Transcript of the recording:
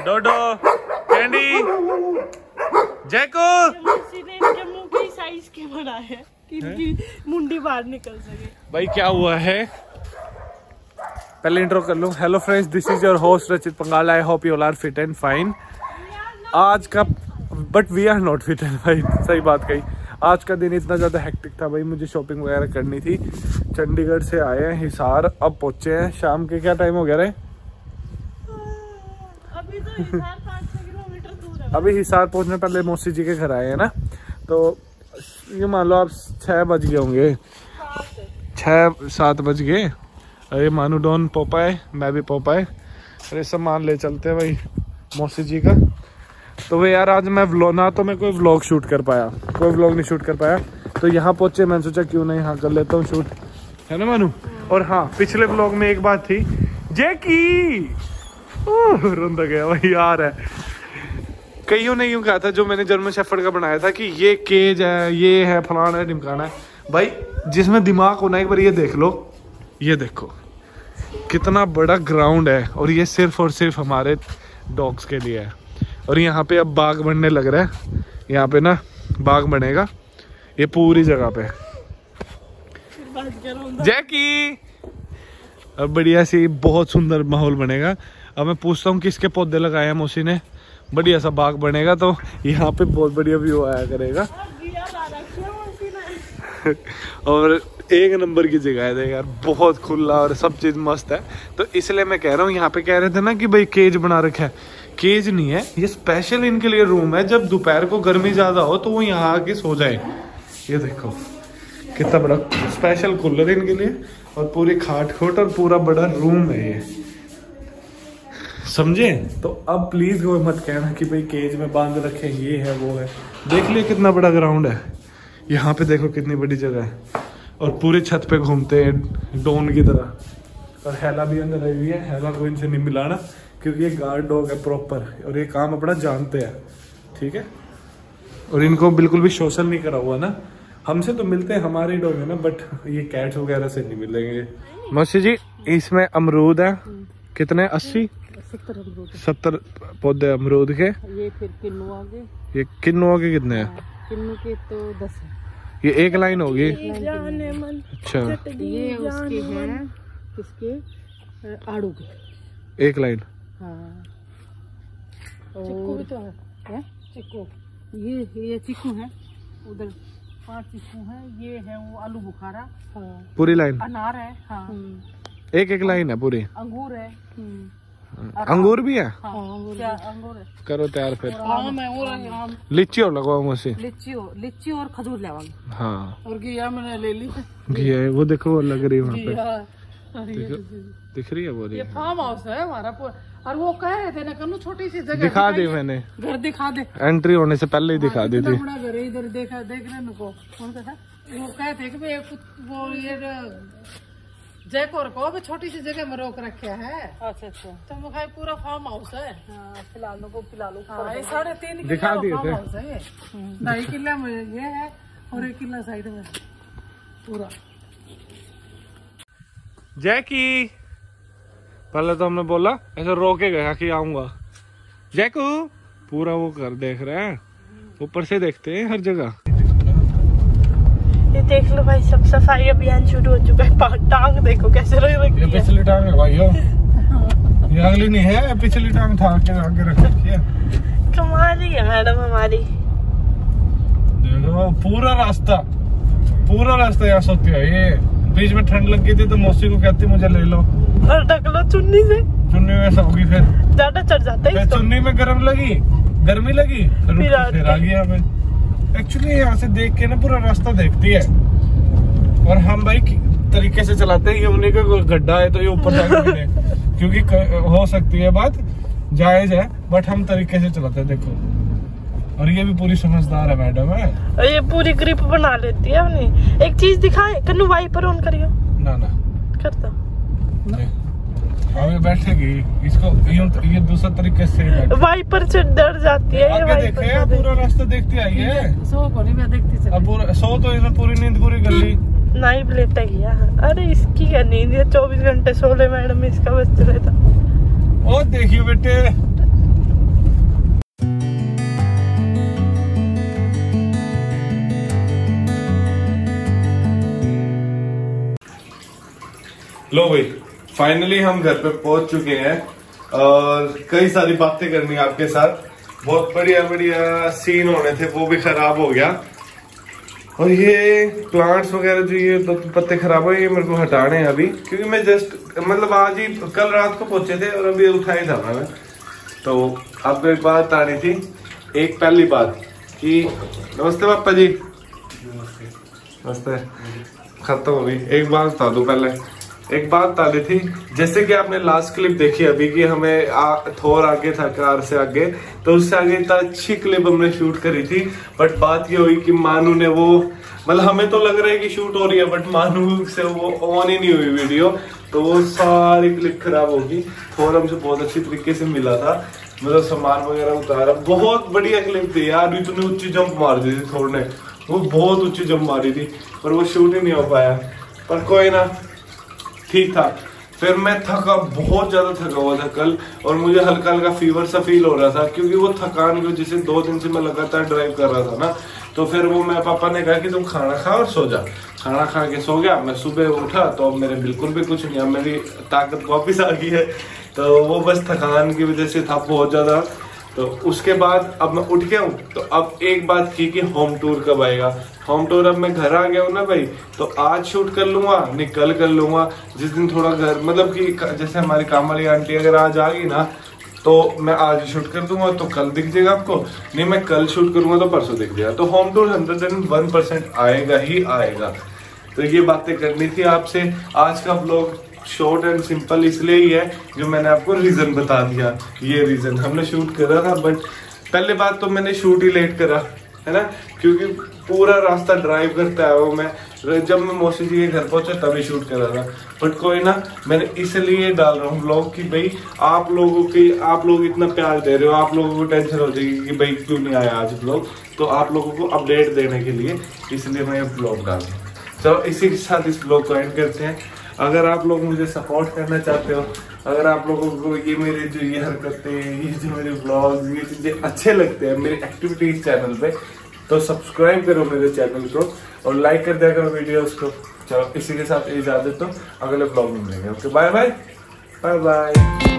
डोडो, candy, जैको। इनके की size के बनाए है कि मुंडी बाहर निकल सके भाई, क्या हुआ है? पहले इंट्रो कर लूँ। Hello friends this is your host Rachit Pangal. I hope you are fit and fine आज का but we are not fit and fine सही बात कही। आज का दिन इतना ज़्यादा हेक्टिक था भाई, मुझे शॉपिंग वगैरह करनी थी। चंडीगढ़ से आए हैं हिसार, अब पहुँचे हैं। शाम के क्या टाइम हो गया रहे अभी तो हिसार पहुँचने पहले मौसी जी के घर आए हैं ना? तो ये मान लो आप छः बज गए होंगे। छः सात बज गए। अरे मानू डॉन पोपाए मैं भी पोपाए अरे सामान ले चलते हैं भाई, मौसी जी का। तो वो यार, आज मैं व्लॉग ना तो मैं कोई व्लॉग शूट कर पाया। कोई व्लॉग नहीं शूट कर पाया। तो यहाँ पहुँचे, मैंने सोचा क्यों नहीं यहाँ कर लेता हूँ शूट है ना मानू? और हाँ पिछले व्लॉग में एक बात थी जैकी रोंदा गया भाई यार है। कईयों ने यूँ कहा था, जो मैंने जर्मन शेफर्ड का बनाया था कि ये केज है, ये है, फलाना है, ढिमकाना है। भाई, जिसमें दिमाग होना एक बार ये देख लो। ये देखो, कितना बड़ा ग्राउंड है, और ये सिर्फ़ और सिर्फ़ हमारे डॉग्स के लिए है। और यहाँ पे अब बाग बनने लग रहा है। यहाँ पे ना, बाग बनेगा, ये पूरी जगह पे। जैकी, अब बढ़िया सी, बहुत सुंदर माहौल बनेगा। अब मैं पूछता हूँ किसके पौधे लगाए हैं मौसी ने? बढ़िया सा बाग बनेगा तो यहाँ पे बहुत बढ़िया व्यू आया करेगा। और एक नंबर की जगह है यार, बहुत खुला और सब चीज़ मस्त है। तो इसलिए मैं कह रहा हूँ, यहाँ पे कह रहे थे ना कि भाई केज बना रखा है। केज नहीं है, ये स्पेशल इनके लिए रूम है। जब दोपहर को गर्मी ज़्यादा हो तो वो यहाँ आके सो जाए। ये देखो, कितना बड़ा स्पेशल कूलर इनके लिए। और पूरी खाट खोट और पूरा बड़ा रूम है ये। समझे? तो अब प्लीज़ वो मत कहना कि भाई केज में बाँध रखे, ये है, वो है। देख लिया कितना बड़ा ग्राउंड है। यहाँ पे देखो कितनी बड़ी जगह है। और पूरे छत पे घूमते हैं डोन की तरह। और हैला भी अंदर आई हुई है। हैला को इनसे नहीं मिलाना, क्योंकि ये गार्ड डॉग है प्रॉपर और ये काम अपना जानते हैं। ठीक है? और इनको बिल्कुल भी शोषण नहीं करा हुआ ना। हमसे तो मिलते हैं, हमारे डॉग है ना बट ये कैट्स वगैरह से नहीं मिलेंगे। मौसी जी, इसमें अमरूद है। कितने? अस्सी? सत्तर पौधे अमरूद के? ये फिर किन्नू आगे। ये किन्नुओं के कितने हैं? किन्नू के तो दस है। ये एक लाइन होगी? अच्छा। ये उसके हैं किसके? आड़ू के। एक लाइन। हाँ। चिक्कू भी तो है। हैं? चिक्कू। ये ये चिक्कू है। उधर पाँच चिक्कू है। ये है वो आलू बुखारा। हाँ। पूरी लाइन? अनार है हाँ। एक एक लाइन है पूरी। अंगूर है। अंगूर भी है? हाँ अंगूर क्या अंगूर है? करो तैयार फिर। आम है और आम लीची और लगवाओ मुझसे। लीची और लीची और खजूर लेवांगे हाँ। और घिया मैंने ले ली। घी है वो देखो वो लग रही है वहाँ पे। दिख रही है वो ये फार्म हाउस है हमारा पूरा। और वो कह रहे थे ना कन्नू छोटी सी जगह दिखा दी मैंने। घर दिखा दे। एंट्री होने से पहले ही दिखा दी थी घर इधर देखा देख रहे हैं वो कहे थे कि भाई ये कुछ- वो ये जयकोर को भी छोटी सी जगह में रोक रखे है। अच्छा अच्छा। तो वो पूरा फार्म हाउस है। फ़िलहाल को फ़िलहाल हाँ, साढ़े तीन किला दिखा दिए फार्म हाउस है ढाई किला में ये है और एक किला साइड में। पूरा। जैकी पहले तो हमने बोला ऐसे रोके गया कि आऊँगा। जैकू पूरा वो कर देख रहे हैं। ऊपर से देखते हैं हर जगह। ये देख लो भाई सब सफ़ाई अभियान शुरू हो चुका है। टांग देखो कैसे रख रखी है। पिछली टांग है भाई ये अगली नहीं है पिछली टांग था के आगे रख रखी है। कमाल ही है मैडम हमारी। देखो पूरा रास्ता पूरा रास्ता यहाँ सोती है। ये बीच में ठंड लग गई थी तो मौसी को कहती मुझे ले लो। और ढक लो चुन्नी से। चुन्नी में ऐसा होगी फिर। ज़्यादा चढ़ जाता है चुन्नी में गर्म लगी गर्मी लगी फिर, आ गया हमें एक्चुअली यहाँ से देख के ना पूरा रास्ता देखती है। और हम भाई तरीके से चलाते हैं ये उन्हीं का गड्ढा है तो ये ऊपर जाके क्योंकि हो सकती है बात जायज़ है बट हम तरीके से चलाते हैं देखो। और ये भी पूरी समझदार है मैडम है? और ये पूरी ग्रिप बना लेती है अपनी। एक चीज़ दिखाए कन्नू वाइपर ऑन करियो। ना ना। कर दो अभी बैठेगी इसको ये तरीके से वाइपर से डर जाती है आगे देखे पूरा रास्ता आई है सो को नहीं मैं देखती सो तो पूरी नींद पूरी कर ली। लेता गया अरे इसकी क्या नींद है? चौबीस घंटे सो ले मैडम इसका बच लेता तो। और देखियो बेटे। लो भाई। फाइनली हम घर पे पहुँच चुके हैं और कई सारी बातें करनी है आपके साथ। बहुत बढ़िया बढ़िया सीन होने थे वो भी खराब हो गया। और ये प्लांट्स वगैरह जो ये तो पत्ते खराब हुए ये मेरे को हटाने हैं अभी क्योंकि मैं जस्ट मतलब आज ही कल रात को पहुँचे थे और अभी उठा ही था मैंने तो अब एक बात आ रही थी एक पहली बात कि नमस्ते पापा जी। नमस्ते। खत्म हो गई। एक बात बता दू पहले। एक बात दी थी जैसे कि आपने लास्ट क्लिप देखी अभी कि हमें आ, थोर आगे था कार से आगे तो उससे आगे इतना अच्छी क्लिप हमने शूट करी थी बट बात ये हुई कि मानू ने वो मतलब हमें तो लग रहा है कि शूट हो रही है बट मानू से वो ऑन ही नहीं हुई वीडियो तो वो सारी क्लिप खराब होगी थोर हमसे बहुत अच्छी तरीके से मिला था मतलब सामान वगैरह उतारा। बहुत बढ़िया क्लिप थी यार भी इतनी ऊँची जंप मार दी थी थोड़ ने। वो बहुत ऊँची जंप मारी थी पर वो शूट ही नहीं हो पाया। पर कोई ना ठीक था। फिर मैं थका, बहुत ज़्यादा थका हुआ था कल, और मुझे हल्का हल्का फीवर सा फील हो रहा था, क्योंकि वो थकान की वजह से दो दिन से मैं लगातार ड्राइव कर रहा था ना। तो फिर वो मेरे पापा ने कहा कि तुम खाना खा और सो जा। खाना खा के सो गया। मैं सुबह उठा तो अब मेरे बिल्कुल भी कुछ नहीं, अब मेरी ताकत वापिस आ गई है। तो वो बस थकान की वजह से था, बहुत ज़्यादा। तो उसके बाद अब मैं उठ गया हूँ तो अब एक बात की कि होम टूर कब आएगा? होम टूर अब मैं घर आ गया हूँ ना भाई तो आज शूट कर लूँगा, नहीं, कल कर लूँगा। जिस दिन थोड़ा घर मतलब कि जैसे हमारी काम वाली आंटी अगर आज आ गई ना तो मैं आज शूट कर दूँगा तो कल दिख जाएगा आपको। नहीं, मैं कल शूट करूँगा तो परसों दिख जाएगा। तो home tour hundred and one percent आएगा ही आएगा। तो ये बातें करनी थी आपसे। आज का ब्लॉग शॉर्ट एंड सिंपल इसलिए ही है जो मैंने आपको रीजन बता दिया। ये रीजन हमने शूट करा था बट पहले बात तो मैंने शूट ही लेट करा, है ना? क्योंकि पूरा रास्ता ड्राइव करता है वो मैं। जब मैं मौसी जी के घर पहुँचा तभी शूट कर रहा था। बट कोई ना, मैंने इसलिए डाल रहा हूँ ब्लॉग की भाई, आप लोगों की, आप लोग इतना प्यार दे रहे हो, आप लोगों को टेंशन हो जाएगी कि भाई क्यों नहीं आया आज ब्लॉग तो आप लोगों को अपडेट देने के लिए इसलिए मैं ये ब्लॉग डाल रहा हूँ। चलो, इसी के साथ इस ब्लॉग को एंड करते हैं। अगर आप लोग मुझे सपोर्ट करना चाहते हो, अगर आप लोगों को ये मेरे जो ये हरकतें, ये जो मेरे ब्लॉग ये चीज़ें अच्छे लगते हैं, मेरी एक्टिविटीज़ चैनल पे तो सब्सक्राइब करो मेरे चैनल को और लाइक कर दिया करो वीडियोस को। चलो, इसी के साथ इजाज़त तो अगले ब्लॉग में मिलेंगे। Okay bye bye bye bye